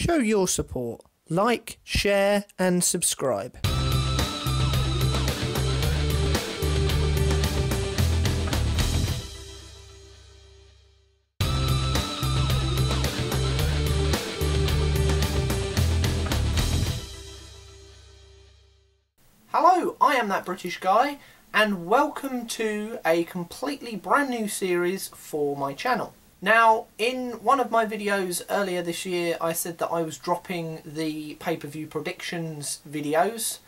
Show your support. Like, share, and subscribe. Hello, I am that British guy, and welcome to a completely brand new series for my channel. Now, in one of my videos earlier this year, I said that I was dropping the pay-per-view predictions videos.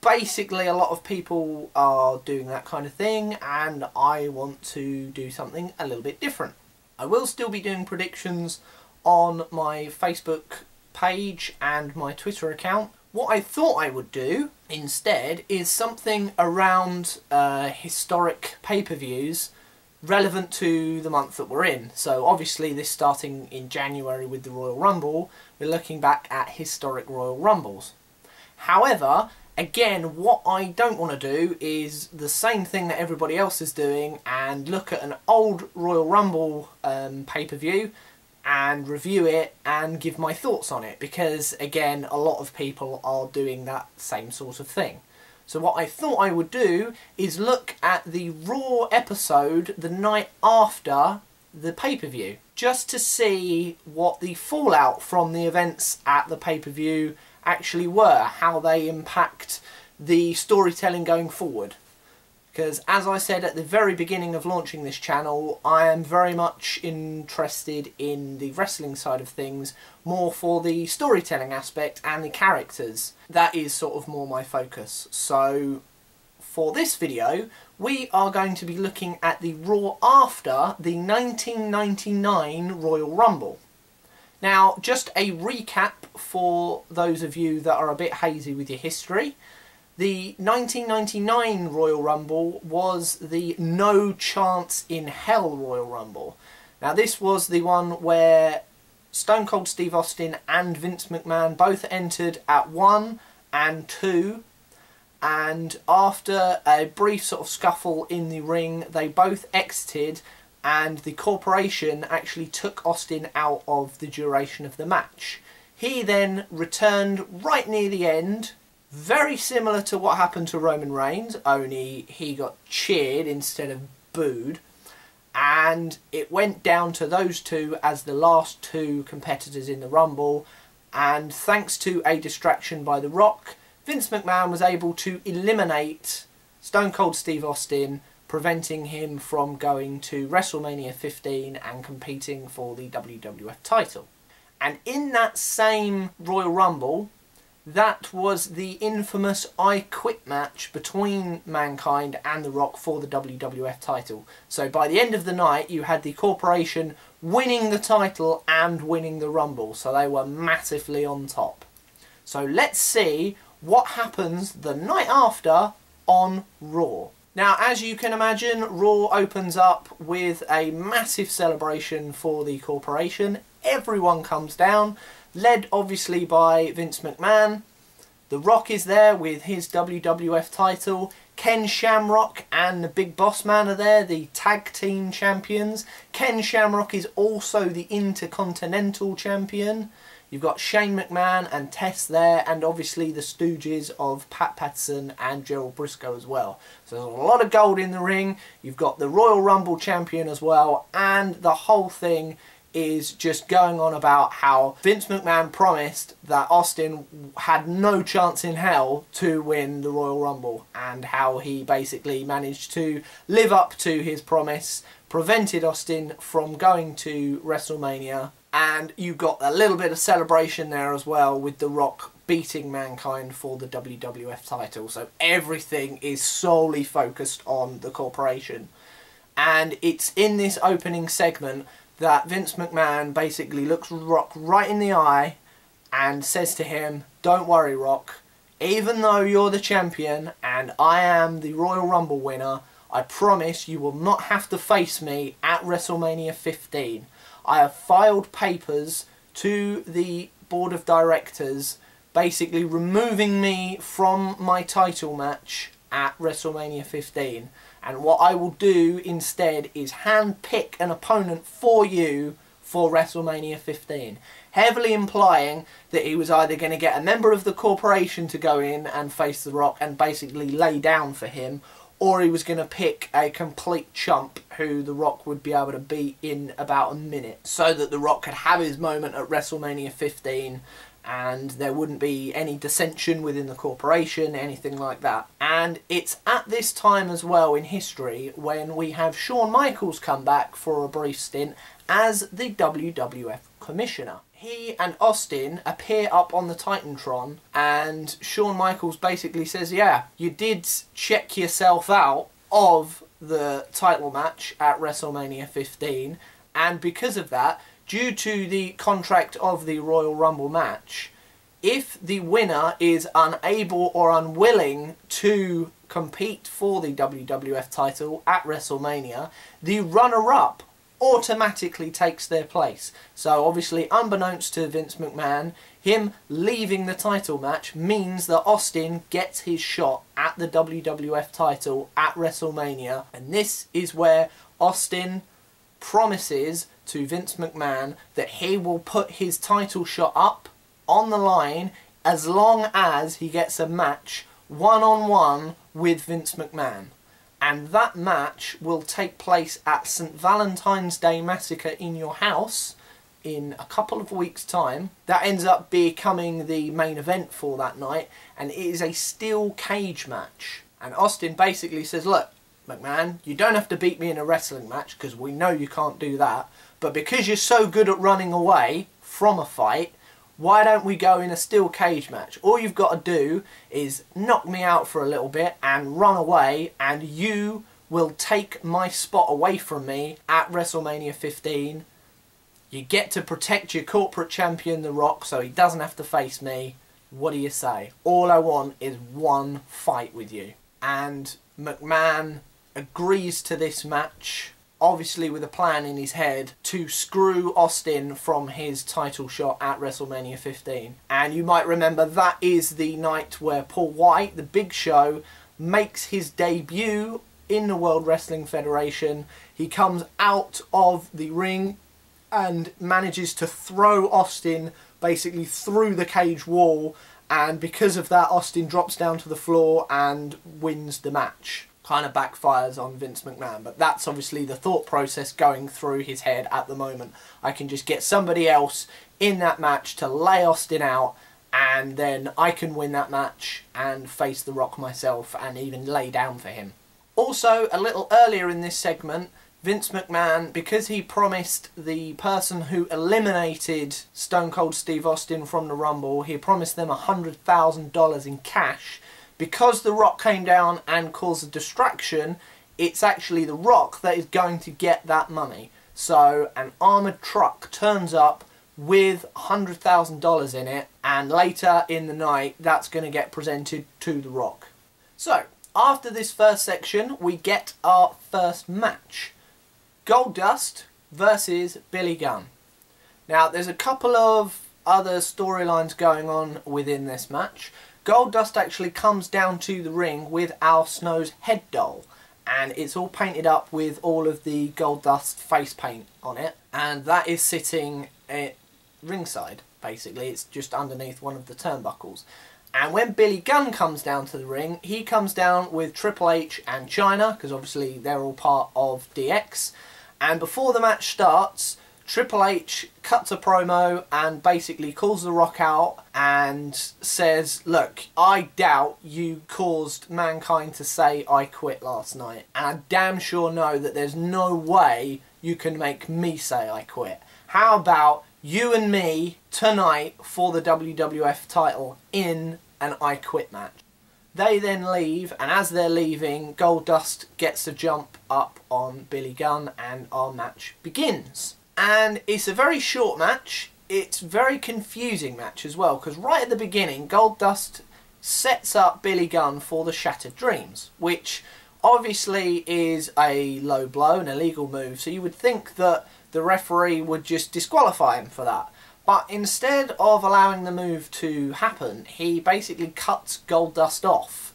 Basically, a lot of people are doing that kind of thing, and I want to do something a little bit different. I will still be doing predictions on my Facebook page and my Twitter account. What I thought I would do instead is something around uh, historic pay-per-views relevant to the month that we're in. So obviously this starting in January with the Royal Rumble, we're looking back at historic Royal Rumbles. However, again, what I don't want to do is the same thing that everybody else is doing and look at an old Royal Rumble um, pay-per-view and review it and give my thoughts on it because again a lot of people are doing that same sort of thing. So what I thought I would do is look at the Raw episode the night after the pay-per-view just to see what the fallout from the events at the pay-per-view actually were, how they impact the storytelling going forward because as I said at the very beginning of launching this channel I am very much interested in the wrestling side of things more for the storytelling aspect and the characters. That is sort of more my focus. So for this video we are going to be looking at the Raw after the 1999 Royal Rumble. Now just a recap for those of you that are a bit hazy with your history the 1999 Royal Rumble was the No Chance in Hell Royal Rumble. Now this was the one where Stone Cold Steve Austin and Vince McMahon both entered at 1 and 2 and after a brief sort of scuffle in the ring they both exited and the corporation actually took Austin out of the duration of the match. He then returned right near the end very similar to what happened to Roman Reigns, only he got cheered instead of booed. And it went down to those two as the last two competitors in the Rumble. And thanks to a distraction by The Rock, Vince McMahon was able to eliminate Stone Cold Steve Austin, preventing him from going to WrestleMania 15 and competing for the WWF title. And in that same Royal Rumble, that was the infamous I Quit match between Mankind and The Rock for the WWF title. So by the end of the night, you had the corporation winning the title and winning the Rumble. So they were massively on top. So let's see what happens the night after on Raw. Now, as you can imagine, Raw opens up with a massive celebration for the corporation. Everyone comes down led obviously by Vince McMahon. The Rock is there with his WWF title. Ken Shamrock and the Big Boss Man are there, the tag team champions. Ken Shamrock is also the Intercontinental Champion. You've got Shane McMahon and Test there, and obviously the Stooges of Pat Patterson and Gerald Brisco as well. So there's a lot of gold in the ring. You've got the Royal Rumble champion as well, and the whole thing is just going on about how Vince McMahon promised that Austin had no chance in hell to win the Royal Rumble and how he basically managed to live up to his promise, prevented Austin from going to WrestleMania and you got a little bit of celebration there as well with The Rock beating Mankind for the WWF title. So everything is solely focused on the corporation. And it's in this opening segment that Vince McMahon basically looks Rock right in the eye and says to him, Don't worry, Rock. Even though you're the champion and I am the Royal Rumble winner, I promise you will not have to face me at WrestleMania 15. I have filed papers to the board of directors basically removing me from my title match at WrestleMania 15 and what I will do instead is hand pick an opponent for you for WrestleMania 15, heavily implying that he was either going to get a member of the corporation to go in and face The Rock and basically lay down for him, or he was going to pick a complete chump who The Rock would be able to beat in about a minute, so that The Rock could have his moment at WrestleMania 15 and there wouldn't be any dissension within the corporation, anything like that. And it's at this time as well in history when we have Shawn Michaels come back for a brief stint as the WWF Commissioner. He and Austin appear up on the Titantron, and Shawn Michaels basically says, Yeah, you did check yourself out of the title match at WrestleMania 15, and because of that, due to the contract of the Royal Rumble match, if the winner is unable or unwilling to compete for the WWF title at WrestleMania, the runner-up automatically takes their place. So obviously, unbeknownst to Vince McMahon, him leaving the title match means that Austin gets his shot at the WWF title at WrestleMania. And this is where Austin promises to Vince McMahon that he will put his title shot up on the line as long as he gets a match one-on-one -on -one with Vince McMahon. And that match will take place at St. Valentine's Day Massacre in your house in a couple of weeks' time. That ends up becoming the main event for that night, and it is a steel cage match. And Austin basically says, look, McMahon, you don't have to beat me in a wrestling match, because we know you can't do that, but because you're so good at running away from a fight, why don't we go in a steel cage match? All you've got to do is knock me out for a little bit and run away and you will take my spot away from me at WrestleMania 15. You get to protect your corporate champion The Rock so he doesn't have to face me. What do you say? All I want is one fight with you. And McMahon agrees to this match obviously with a plan in his head to screw Austin from his title shot at WrestleMania 15. And you might remember that is the night where Paul White, the big show, makes his debut in the World Wrestling Federation. He comes out of the ring and manages to throw Austin basically through the cage wall and because of that Austin drops down to the floor and wins the match kind of backfires on Vince McMahon. But that's obviously the thought process going through his head at the moment. I can just get somebody else in that match to lay Austin out and then I can win that match and face The Rock myself and even lay down for him. Also, a little earlier in this segment, Vince McMahon, because he promised the person who eliminated Stone Cold Steve Austin from the Rumble, he promised them $100,000 in cash because The Rock came down and caused a distraction, it's actually The Rock that is going to get that money. So an armoured truck turns up with $100,000 in it and later in the night that's going to get presented to The Rock. So, after this first section we get our first match. Goldust versus Billy Gunn. Now there's a couple of other storylines going on within this match. Goldust actually comes down to the ring with Al Snow's head doll and it's all painted up with all of the Goldust face paint on it and that is sitting at ringside basically. It's just underneath one of the turnbuckles. And when Billy Gunn comes down to the ring he comes down with Triple H and Chyna because obviously they're all part of DX and before the match starts Triple H cuts a promo and basically calls The Rock out and says, Look, I doubt you caused mankind to say I quit last night. And I damn sure know that there's no way you can make me say I quit. How about you and me tonight for the WWF title in an I Quit match? They then leave, and as they're leaving, Goldust gets a jump up on Billy Gunn, and our match begins and it's a very short match. It's very confusing match as well because right at the beginning, Goldust sets up Billy Gunn for the Shattered Dreams, which obviously is a low blow, an illegal move. So you would think that the referee would just disqualify him for that. But instead of allowing the move to happen, he basically cuts Goldust off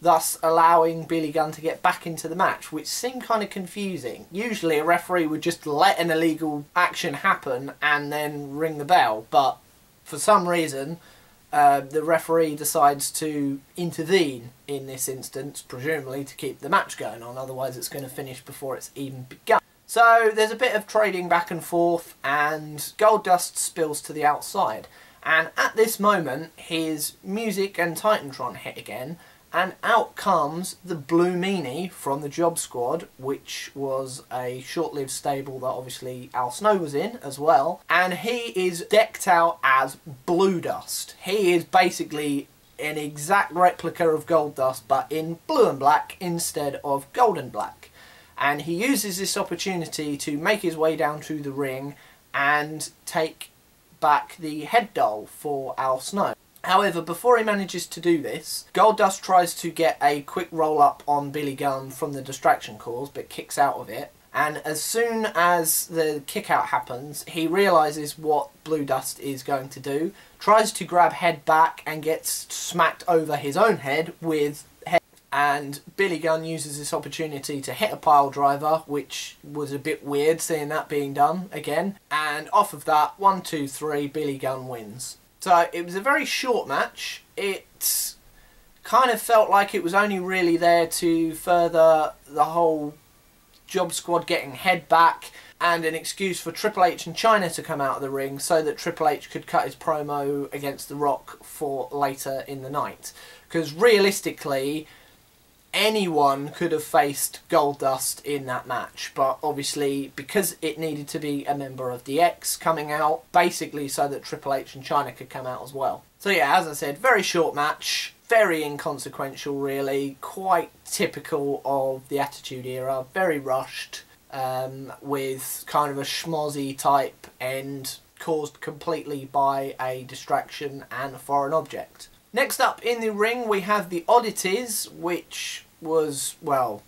thus allowing Billy Gunn to get back into the match, which seemed kind of confusing. Usually a referee would just let an illegal action happen and then ring the bell, but for some reason uh, the referee decides to intervene in this instance, presumably to keep the match going on, otherwise it's going to finish before it's even begun. So there's a bit of trading back and forth and Goldust spills to the outside. And at this moment, his music and Titantron hit again, and out comes the Blue Meanie from the Job Squad, which was a short-lived stable that obviously Al Snow was in as well, and he is decked out as Blue Dust. He is basically an exact replica of Goldust, but in blue and black instead of gold and black. And he uses this opportunity to make his way down to the ring and take back the head doll for Al Snow. However, before he manages to do this, Goldust tries to get a quick roll up on Billy Gunn from the distraction cause, but kicks out of it. And as soon as the kick out happens, he realises what Blue Dust is going to do, tries to grab head back and gets smacked over his own head with head. And Billy Gunn uses this opportunity to hit a pile driver, which was a bit weird seeing that being done again. And off of that, one, two, three, Billy Gunn wins. So it was a very short match. It kind of felt like it was only really there to further the whole job squad getting head back and an excuse for Triple H and Chyna to come out of the ring so that Triple H could cut his promo against The Rock for later in the night. Because realistically, anyone could have faced Goldust in that match, but obviously because it needed to be a member of DX coming out, basically so that Triple H and Chyna could come out as well. So yeah, as I said, very short match, very inconsequential really, quite typical of the Attitude Era, very rushed, um, with kind of a schmozzy type end caused completely by a distraction and a foreign object. Next up in the ring we have the Oddities, which was, well,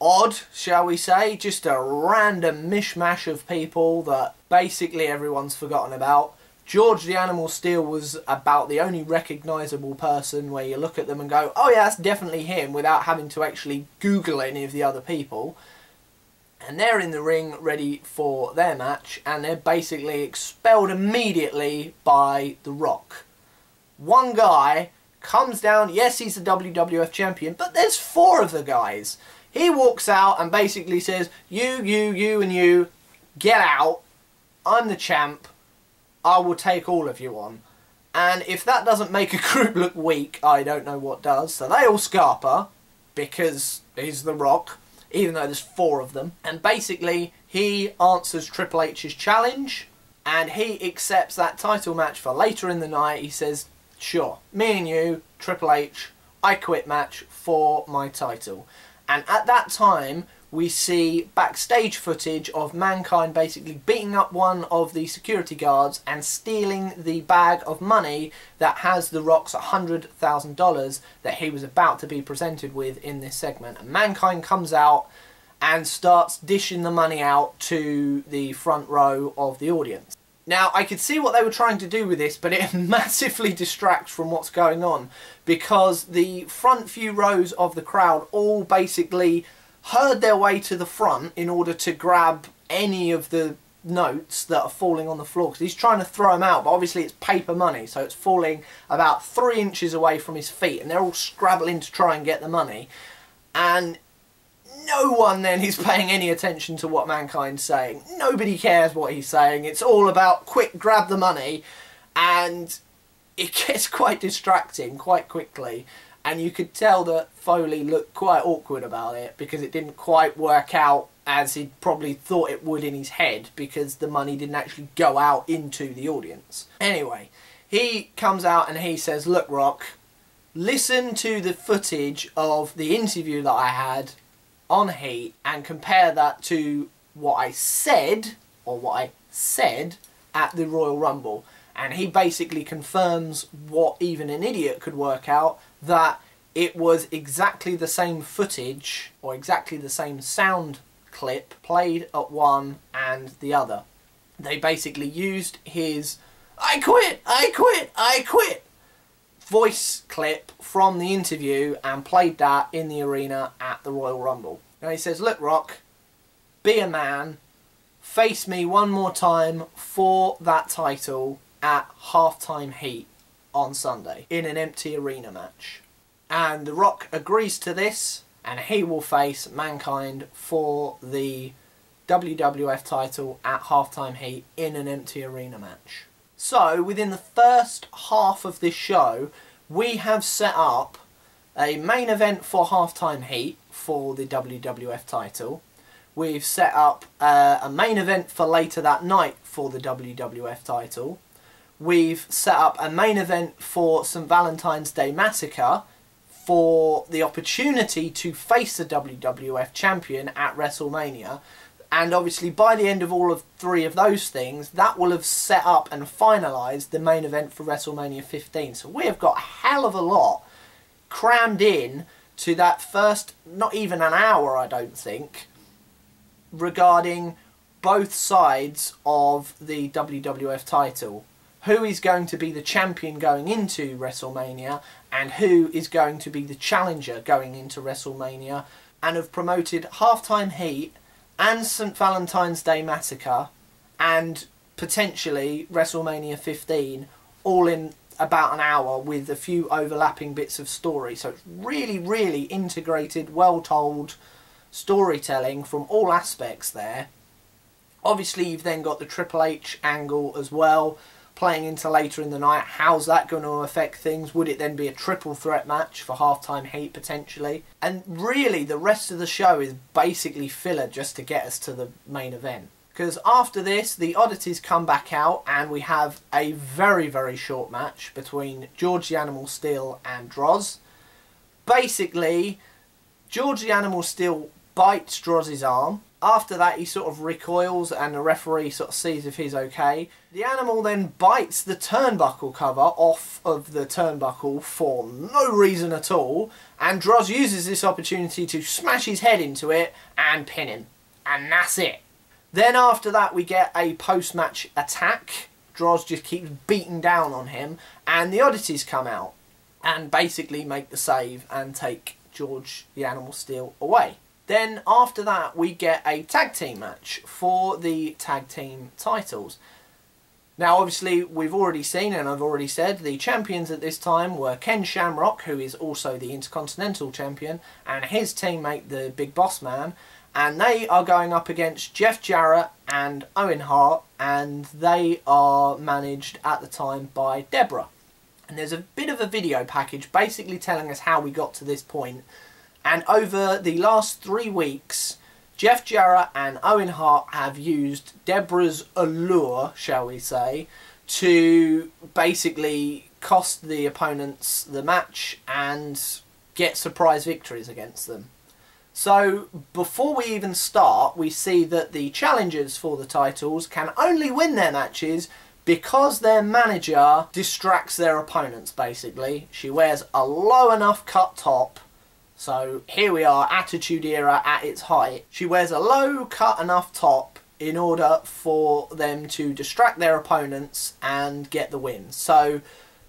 odd, shall we say. Just a random mishmash of people that basically everyone's forgotten about. George the Animal Steele was about the only recognisable person where you look at them and go, oh yeah, that's definitely him, without having to actually Google any of the other people. And they're in the ring ready for their match, and they're basically expelled immediately by The Rock. One guy comes down. Yes, he's the WWF champion, but there's four of the guys. He walks out and basically says, you, you, you and you, get out. I'm the champ. I will take all of you on. And if that doesn't make a group look weak, I don't know what does. So they all scarper because he's The Rock, even though there's four of them. And basically, he answers Triple H's challenge and he accepts that title match for later in the night. He says, Sure, me and you, Triple H, I quit match for my title. And at that time, we see backstage footage of Mankind basically beating up one of the security guards and stealing the bag of money that has The Rock's $100,000 that he was about to be presented with in this segment. And Mankind comes out and starts dishing the money out to the front row of the audience. Now, I could see what they were trying to do with this, but it massively distracts from what's going on because the front few rows of the crowd all basically herd their way to the front in order to grab any of the notes that are falling on the floor because he's trying to throw them out but obviously it's paper money so it's falling about three inches away from his feet and they're all scrabbling to try and get the money. And no one then is paying any attention to what Mankind's saying. Nobody cares what he's saying. It's all about quick, grab the money, and it gets quite distracting quite quickly. And you could tell that Foley looked quite awkward about it because it didn't quite work out as he probably thought it would in his head because the money didn't actually go out into the audience. Anyway, he comes out and he says, Look, Rock, listen to the footage of the interview that I had on Heat and compare that to what I said, or what I said, at the Royal Rumble. And he basically confirms what even an idiot could work out, that it was exactly the same footage, or exactly the same sound clip, played at one and the other. They basically used his, I quit, I quit, I quit, voice clip from the interview and played that in the arena at the Royal Rumble. Now he says, Look, Rock, be a man, face me one more time for that title at halftime heat on Sunday in an empty arena match. And The Rock agrees to this and he will face Mankind for the WWF title at halftime heat in an empty arena match. So, within the first half of this show, we have set up a main event for halftime heat for the WWF title. We've set up uh, a main event for later that night for the WWF title. We've set up a main event for St Valentine's Day Massacre for the opportunity to face the WWF champion at WrestleMania. And obviously, by the end of all of three of those things, that will have set up and finalised the main event for WrestleMania 15. So we have got a hell of a lot crammed in to that first, not even an hour, I don't think, regarding both sides of the WWF title. Who is going to be the champion going into WrestleMania and who is going to be the challenger going into WrestleMania and have promoted Halftime Heat and St. Valentine's Day Massacre and potentially WrestleMania 15 all in about an hour with a few overlapping bits of story. So it's really, really integrated, well told storytelling from all aspects there. Obviously, you've then got the Triple H angle as well playing into later in the night. How's that going to affect things? Would it then be a triple threat match for halftime heat potentially? And really, the rest of the show is basically filler just to get us to the main event. Because after this, the oddities come back out and we have a very, very short match between George the Animal Steele and Droz. Basically, George the Animal Steele bites Droz's arm after that, he sort of recoils and the referee sort of sees if he's okay. The animal then bites the turnbuckle cover off of the turnbuckle for no reason at all, and Droz uses this opportunity to smash his head into it and pin him. And that's it. Then after that, we get a post-match attack. Droz just keeps beating down on him, and the oddities come out and basically make the save and take George the Animal Steele away. Then after that we get a tag team match for the tag team titles. Now obviously we've already seen and I've already said the champions at this time were Ken Shamrock who is also the Intercontinental Champion and his teammate the Big Boss Man and they are going up against Jeff Jarrett and Owen Hart and they are managed at the time by Debra. And there's a bit of a video package basically telling us how we got to this point and over the last three weeks, Jeff Jarrett and Owen Hart have used Debra's allure, shall we say, to basically cost the opponents the match and get surprise victories against them. So, before we even start, we see that the challengers for the titles can only win their matches because their manager distracts their opponents, basically. She wears a low enough cut top so here we are, Attitude Era at its height. She wears a low cut enough top in order for them to distract their opponents and get the win. So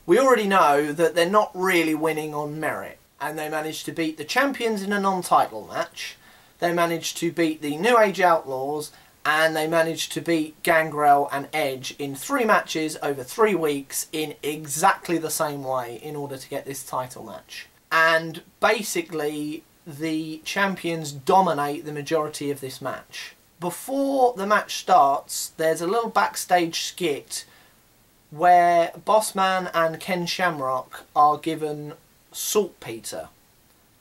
we already know that they're not really winning on merit. And they managed to beat the champions in a non-title match. They managed to beat the New Age Outlaws and they managed to beat Gangrel and Edge in three matches over three weeks in exactly the same way in order to get this title match and basically the champions dominate the majority of this match. Before the match starts, there's a little backstage skit where Bossman and Ken Shamrock are given saltpeter.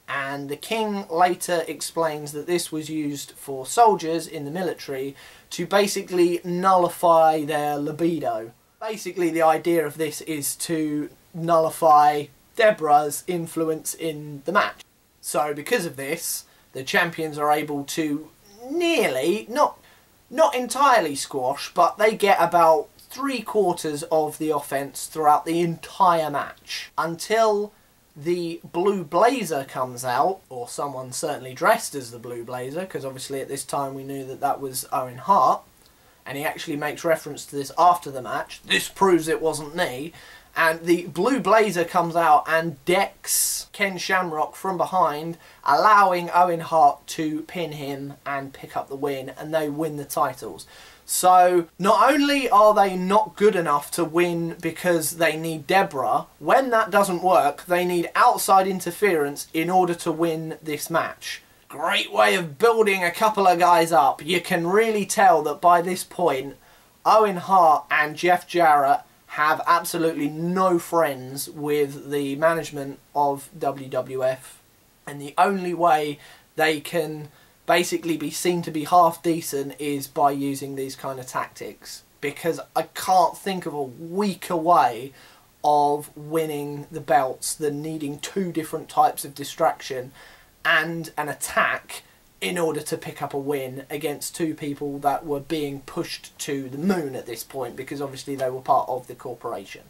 And the king later explains that this was used for soldiers in the military to basically nullify their libido. Basically, the idea of this is to nullify Debra's influence in the match. So because of this, the champions are able to nearly, not not entirely squash, but they get about three quarters of the offense throughout the entire match until the blue blazer comes out, or someone certainly dressed as the blue blazer, because obviously at this time we knew that that was Owen Hart, and he actually makes reference to this after the match. This proves it wasn't me, and the blue blazer comes out and decks Ken Shamrock from behind, allowing Owen Hart to pin him and pick up the win, and they win the titles. So not only are they not good enough to win because they need Debra, when that doesn't work, they need outside interference in order to win this match. Great way of building a couple of guys up. You can really tell that by this point, Owen Hart and Jeff Jarrett have absolutely no friends with the management of WWF and the only way they can basically be seen to be half decent is by using these kind of tactics. Because I can't think of a weaker way of winning the belts than needing two different types of distraction and an attack in order to pick up a win against two people that were being pushed to the moon at this point because obviously they were part of the corporation.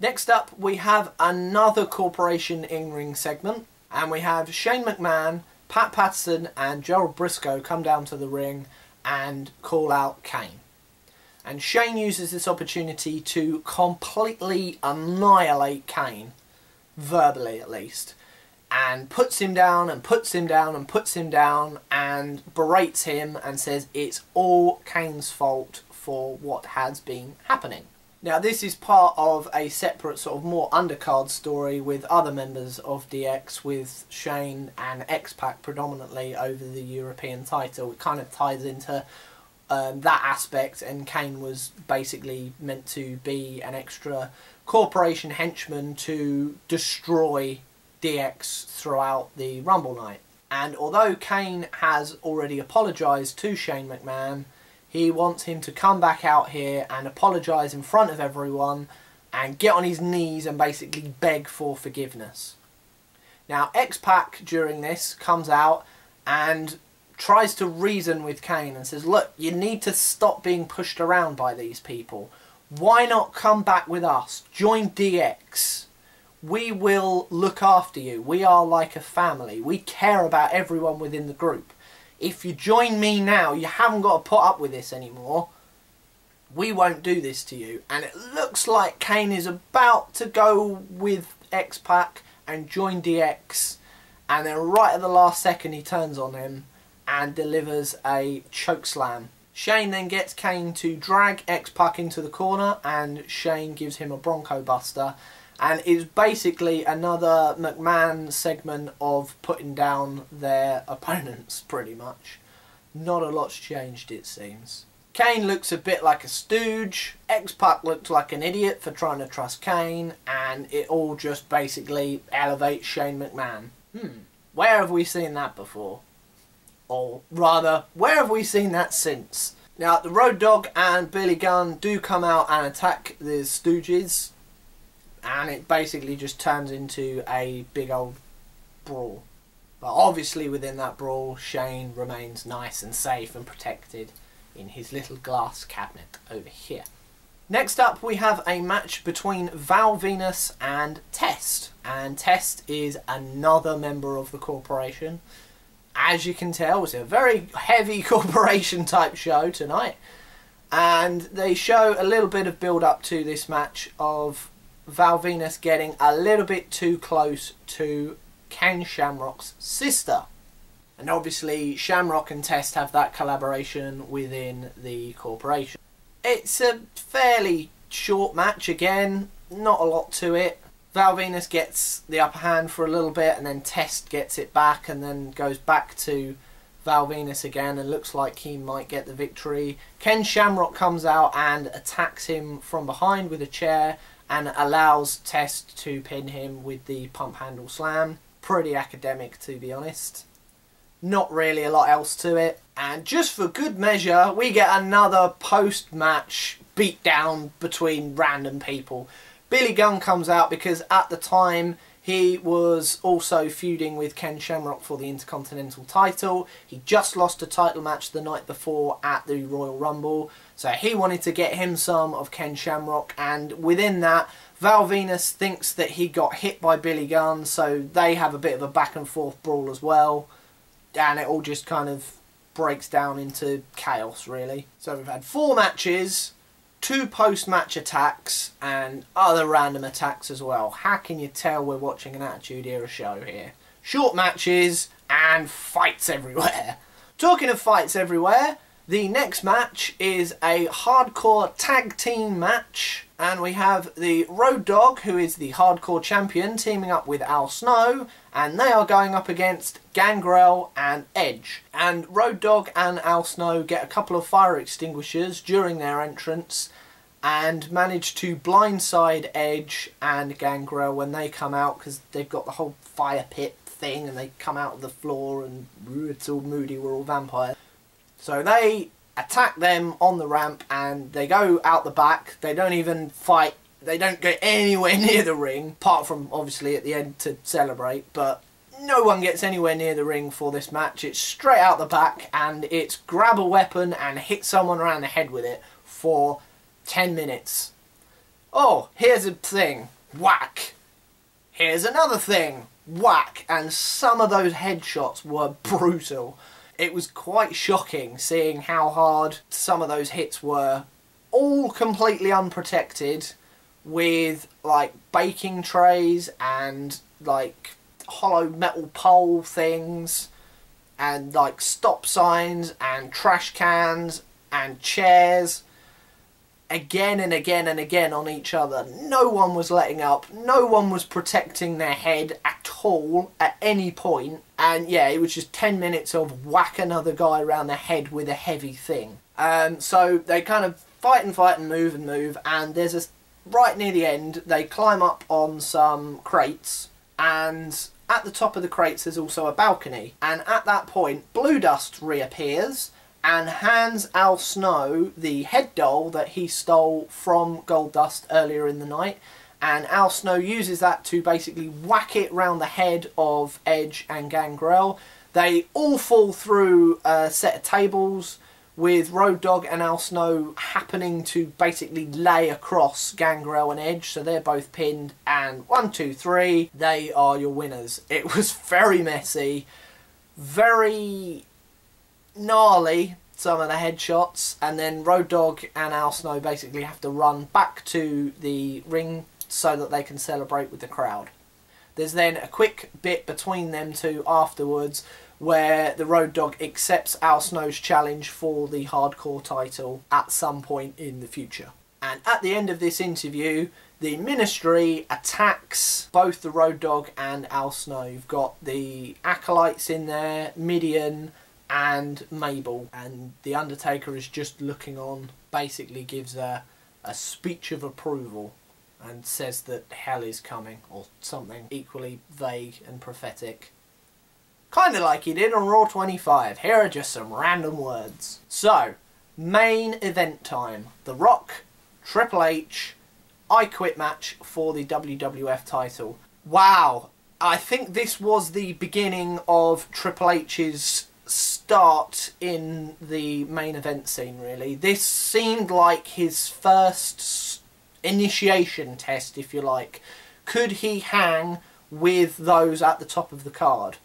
Next up, we have another corporation in ring segment, and we have Shane McMahon, Pat Patterson, and Gerald Brisco come down to the ring and call out Kane. And Shane uses this opportunity to completely annihilate Kane, verbally at least and puts him down and puts him down and puts him down and berates him and says it's all Kane's fault for what has been happening. Now this is part of a separate sort of more undercard story with other members of DX with Shane and X-Pac predominantly over the European title. It kind of ties into um, that aspect and Kane was basically meant to be an extra corporation henchman to destroy DX throughout the Rumble night. And although Kane has already apologised to Shane McMahon, he wants him to come back out here and apologise in front of everyone and get on his knees and basically beg for forgiveness. Now, X-Pac during this comes out and tries to reason with Kane and says, look, you need to stop being pushed around by these people. Why not come back with us? Join DX we will look after you. We are like a family. We care about everyone within the group. If you join me now, you haven't got to put up with this anymore. We won't do this to you. And it looks like Kane is about to go with X-Pac and join DX. And then right at the last second, he turns on him and delivers a choke slam. Shane then gets Kane to drag X-Pac into the corner and Shane gives him a Bronco Buster and it's basically another McMahon segment of putting down their opponents, pretty much. Not a lot's changed, it seems. Kane looks a bit like a stooge, X-Pac looks like an idiot for trying to trust Kane, and it all just basically elevates Shane McMahon. Hmm, where have we seen that before? Or rather, where have we seen that since? Now, the Road Dogg and Billy Gunn do come out and attack the Stooges, and it basically just turns into a big old brawl. But obviously within that brawl, Shane remains nice and safe and protected in his little glass cabinet over here. Next up we have a match between Val Venis and Test. And Test is another member of the corporation. As you can tell, it's a very heavy corporation type show tonight. And they show a little bit of build up to this match of Val Venis getting a little bit too close to Ken Shamrock's sister. And obviously, Shamrock and Test have that collaboration within the corporation. It's a fairly short match again, not a lot to it. Val Venis gets the upper hand for a little bit, and then Test gets it back, and then goes back to Val Venis again, and looks like he might get the victory. Ken Shamrock comes out and attacks him from behind with a chair, and allows Test to pin him with the pump handle slam. Pretty academic to be honest. Not really a lot else to it. And just for good measure, we get another post-match beatdown between random people. Billy Gunn comes out because at the time he was also feuding with Ken Shamrock for the Intercontinental title. He just lost a title match the night before at the Royal Rumble. So he wanted to get him some of Ken Shamrock, and within that, Val Venis thinks that he got hit by Billy Gunn, so they have a bit of a back and forth brawl as well. And it all just kind of breaks down into chaos, really. So we've had four matches, two post-match attacks and other random attacks as well. How can you tell we're watching an Attitude Era show here? Short matches and fights everywhere. Talking of fights everywhere, the next match is a hardcore tag team match and we have the Road Dogg, who is the hardcore champion, teaming up with Al Snow, and they are going up against Gangrel and Edge. And Road Dogg and Al Snow get a couple of fire extinguishers during their entrance and manage to blindside Edge and Gangrel when they come out because they've got the whole fire pit thing and they come out of the floor and it's all moody, we're all vampires. So they attack them on the ramp and they go out the back. They don't even fight. They don't get anywhere near the ring, apart from obviously at the end to celebrate. But no one gets anywhere near the ring for this match. It's straight out the back and it's grab a weapon and hit someone around the head with it for 10 minutes. Oh, here's a thing. Whack. Here's another thing. Whack. And some of those headshots were brutal it was quite shocking seeing how hard some of those hits were. All completely unprotected with like baking trays and like hollow metal pole things and like stop signs and trash cans and chairs again and again and again on each other. No one was letting up. No one was protecting their head at all at any point. And yeah, it was just 10 minutes of whack another guy around the head with a heavy thing. Um, so they kind of fight and fight and move and move. And there's a right near the end, they climb up on some crates. And at the top of the crates, there's also a balcony. And at that point, Blue Dust reappears and hands Al Snow the head doll that he stole from Goldust earlier in the night. And Al Snow uses that to basically whack it round the head of Edge and Gangrel. They all fall through a set of tables with Road Dogg and Al Snow happening to basically lay across Gangrel and Edge, so they're both pinned. And one, two, three, they are your winners. It was very messy, very gnarly some of the headshots, and then Road Dogg and Al Snow basically have to run back to the ring so that they can celebrate with the crowd. There's then a quick bit between them two afterwards where the Road Dogg accepts Al Snow's challenge for the hardcore title at some point in the future. And at the end of this interview, the Ministry attacks both the Road Dogg and Al Snow. You've got the Acolytes in there, Mideon, and Mabel, and the Undertaker is just looking on. Basically, gives a a speech of approval and says that hell is coming or something equally vague and prophetic. Kind of like he did on Raw 25. Here are just some random words. So, main event time. The Rock, Triple H, I Quit match for the WWF title. Wow, I think this was the beginning of Triple H's start in the main event scene, really. This seemed like his first initiation test, if you like. Could he hang with those at the top of the card?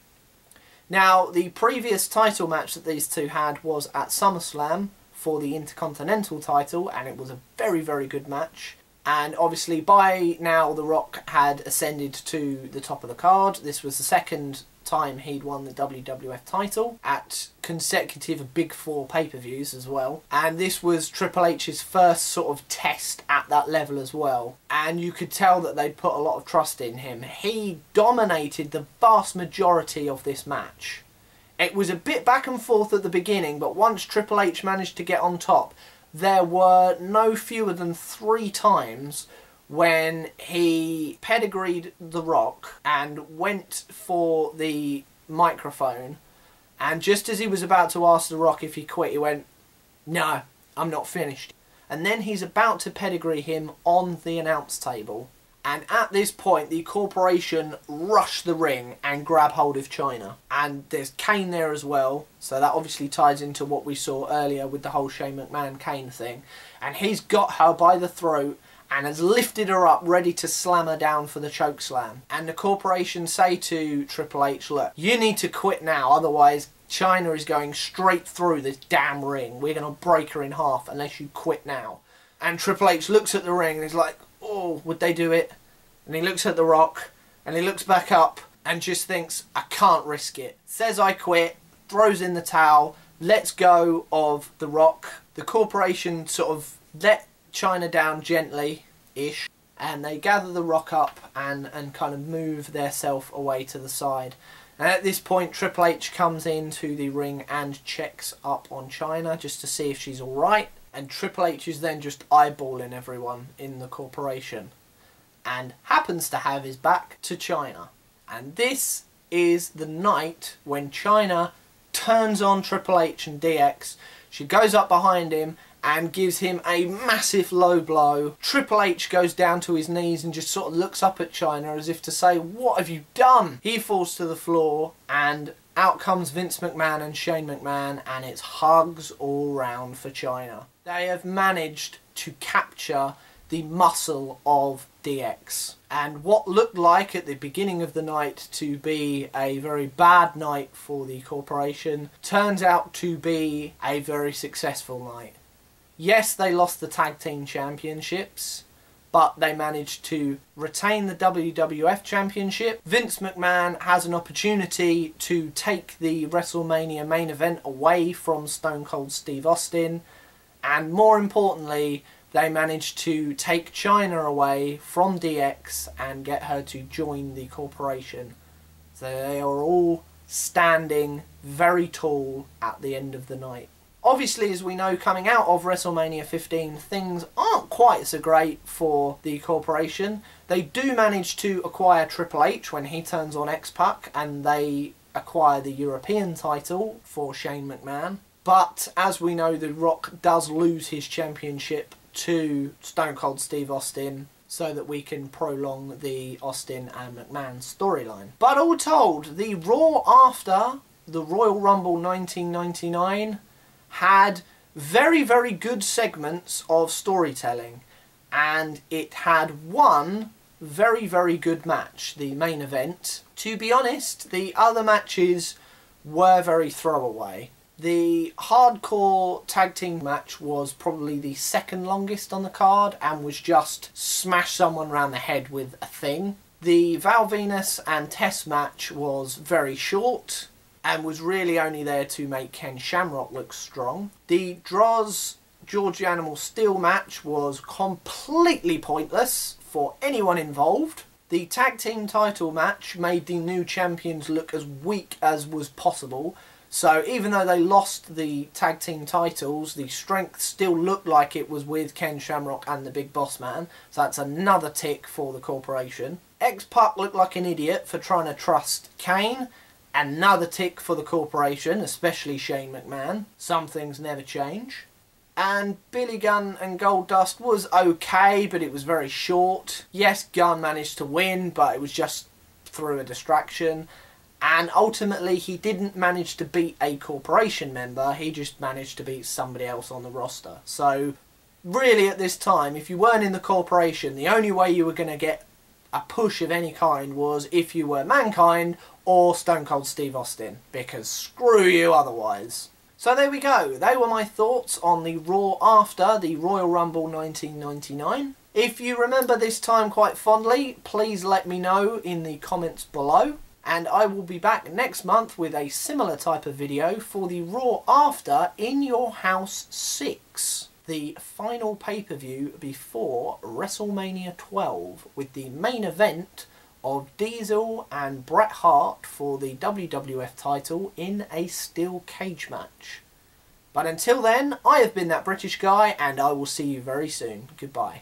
Now, the previous title match that these two had was at SummerSlam for the Intercontinental title, and it was a very, very good match. And obviously, by now, The Rock had ascended to the top of the card. This was the second time he'd won the WWF title at consecutive Big Four pay per views as well. And this was Triple H's first sort of test at that level as well. And you could tell that they'd put a lot of trust in him. He dominated the vast majority of this match. It was a bit back and forth at the beginning, but once Triple H managed to get on top, there were no fewer than three times when he pedigreed The Rock and went for the microphone, and just as he was about to ask The Rock if he quit, he went, No, I'm not finished. And then he's about to pedigree him on the announce table. And at this point, the corporation rush the ring and grab hold of Chyna. And there's Kane there as well, so that obviously ties into what we saw earlier with the whole Shane McMahon Kane thing. And he's got her by the throat and has lifted her up ready to slam her down for the choke slam. And the corporation say to Triple H, look, you need to quit now, otherwise Chyna is going straight through this damn ring. We're going to break her in half unless you quit now. And Triple H looks at the ring and he's like, oh, would they do it? And he looks at The Rock and he looks back up and just thinks, I can't risk it. Says I quit, throws in the towel, lets go of The Rock. The corporation sort of let Chyna down gently ish and they gather The Rock up and, and kind of move their self away to the side. And at this point, Triple H comes into the ring and checks up on Chyna just to see if she's alright. And Triple H is then just eyeballing everyone in the corporation and happens to have his back to Chyna. And this is the night when Chyna turns on Triple H and DX. She goes up behind him and gives him a massive low blow. Triple H goes down to his knees and just sort of looks up at Chyna as if to say, What have you done? He falls to the floor and out comes Vince McMahon and Shane McMahon and it's hugs all round for Chyna. They have managed to capture the muscle of DX. And what looked like at the beginning of the night to be a very bad night for the corporation turns out to be a very successful night. Yes, they lost the tag team championships, but they managed to retain the WWF Championship. Vince McMahon has an opportunity to take the WrestleMania main event away from Stone Cold Steve Austin, and more importantly, they managed to take Chyna away from DX and get her to join the corporation. So they are all standing very tall at the end of the night. Obviously, as we know, coming out of WrestleMania 15, things aren't quite so great for the corporation. They do manage to acquire Triple H when he turns on X-Pac, and they acquire the European title for Shane McMahon. But as we know, The Rock does lose his championship to Stone Cold Steve Austin so that we can prolong the Austin and McMahon storyline. But all told, the Raw after the Royal Rumble 1999 had very, very good segments of storytelling, and it had one very, very good match, the main event. To be honest, the other matches were very throwaway. The hardcore tag team match was probably the second longest on the card and was just smash someone around the head with a thing. The Val Venis and Test match was very short and was really only there to make Ken Shamrock look strong. The Droz George Animal Steele match was completely pointless for anyone involved. The tag team title match made the new champions look as weak as was possible. So even though they lost the tag team titles, the strength still looked like it was with Ken Shamrock and the Big Boss Man. So that's another tick for the corporation. X-Pac looked like an idiot for trying to trust Kane Another tick for the corporation, especially Shane McMahon. Some things never change. And Billy Gunn and Goldust was okay, but it was very short. Yes, Gunn managed to win, but it was just through a distraction. And ultimately, he didn't manage to beat a corporation member, he just managed to beat somebody else on the roster. So, really, at this time, if you weren't in the corporation, the only way you were going to get a push of any kind was if you were Mankind or Stone Cold Steve Austin, because screw you otherwise. So there we go, they were my thoughts on the Raw after the Royal Rumble 1999. If you remember this time quite fondly, please let me know in the comments below. And I will be back next month with a similar type of video for the Raw after In Your House 6 the final pay-per-view before WrestleMania 12 with the main event of Diesel and Bret Hart for the WWF title in a steel cage match. But until then, I have been that British guy and I will see you very soon. Goodbye.